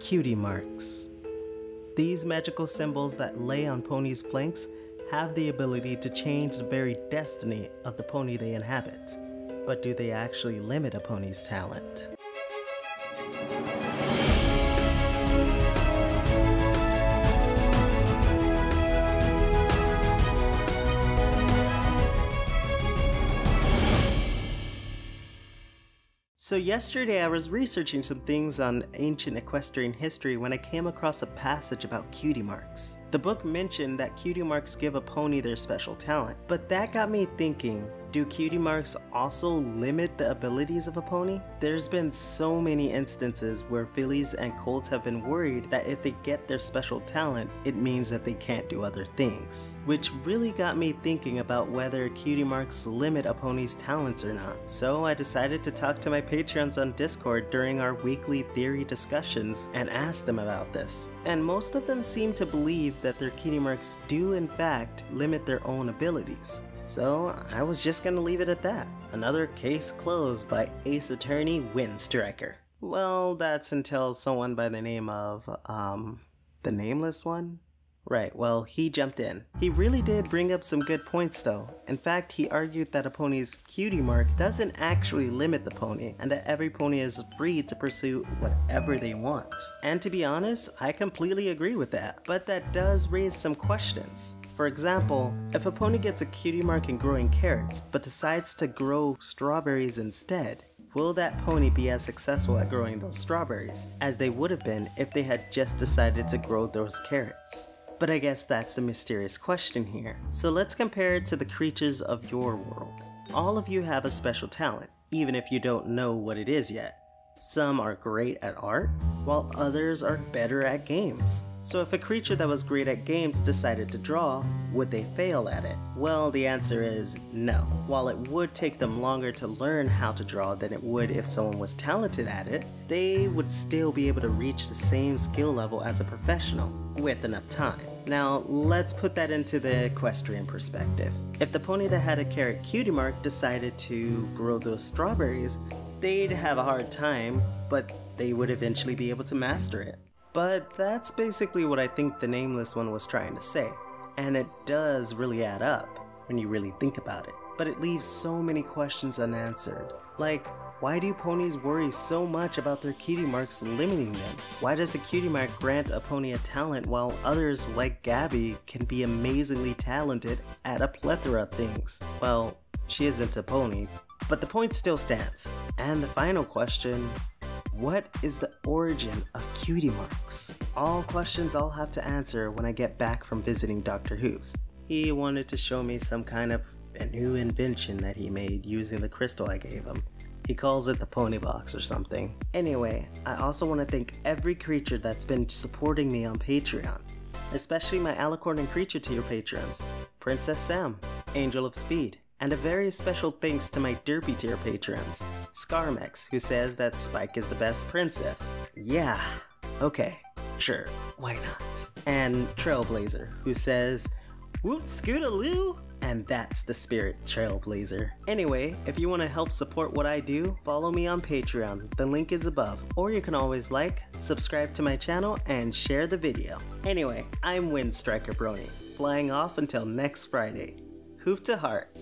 Cutie marks. These magical symbols that lay on ponies' flanks have the ability to change the very destiny of the pony they inhabit. But do they actually limit a pony's talent? So, yesterday I was researching some things on ancient equestrian history when I came across a passage about cutie marks. The book mentioned that cutie marks give a pony their special talent, but that got me thinking do cutie marks also limit the abilities of a pony? There's been so many instances where fillies and colts have been worried that if they get their special talent, it means that they can't do other things. Which really got me thinking about whether cutie marks limit a pony's talents or not. So I decided to talk to my patrons on Discord during our weekly theory discussions and ask them about this. And most of them seem to believe that their cutie marks do in fact limit their own abilities. So I was just gonna leave it at that. Another case closed by Ace Attorney Windstriker. Well, that's until someone by the name of, um, the Nameless One? Right, well, he jumped in. He really did bring up some good points though. In fact, he argued that a pony's cutie mark doesn't actually limit the pony, and that every pony is free to pursue whatever they want. And to be honest, I completely agree with that, but that does raise some questions. For example, if a pony gets a cutie mark in growing carrots, but decides to grow strawberries instead, will that pony be as successful at growing those strawberries as they would have been if they had just decided to grow those carrots? But I guess that's the mysterious question here. So let's compare it to the creatures of your world. All of you have a special talent, even if you don't know what it is yet. Some are great at art, while others are better at games. So if a creature that was great at games decided to draw, would they fail at it? Well, the answer is no. While it would take them longer to learn how to draw than it would if someone was talented at it, they would still be able to reach the same skill level as a professional with enough time. Now, let's put that into the equestrian perspective. If the pony that had a carrot cutie mark decided to grow those strawberries, they'd have a hard time, but they would eventually be able to master it. But that's basically what I think the Nameless one was trying to say. And it does really add up when you really think about it. But it leaves so many questions unanswered. Like, why do ponies worry so much about their cutie marks limiting them? Why does a cutie mark grant a pony a talent while others, like Gabby, can be amazingly talented at a plethora of things? Well, she isn't a pony, but the point still stands. And the final question what is the origin of cutie marks? All questions I'll have to answer when I get back from visiting Dr. Whooves. He wanted to show me some kind of a new invention that he made using the crystal I gave him. He calls it the pony box or something. Anyway, I also want to thank every creature that's been supporting me on Patreon, especially my Alicorn and Creature tier patrons, Princess Sam, Angel of Speed, and a very special thanks to my Derpy tier patrons, Skarmex, who says that Spike is the best princess. Yeah, okay, sure, why not? And Trailblazer, who says, Woot Scootaloo! And that's the spirit, Trailblazer. Anyway, if you want to help support what I do, follow me on Patreon. The link is above. Or you can always like, subscribe to my channel, and share the video. Anyway, I'm Windstriker Brony, flying off until next Friday. Hoof to heart.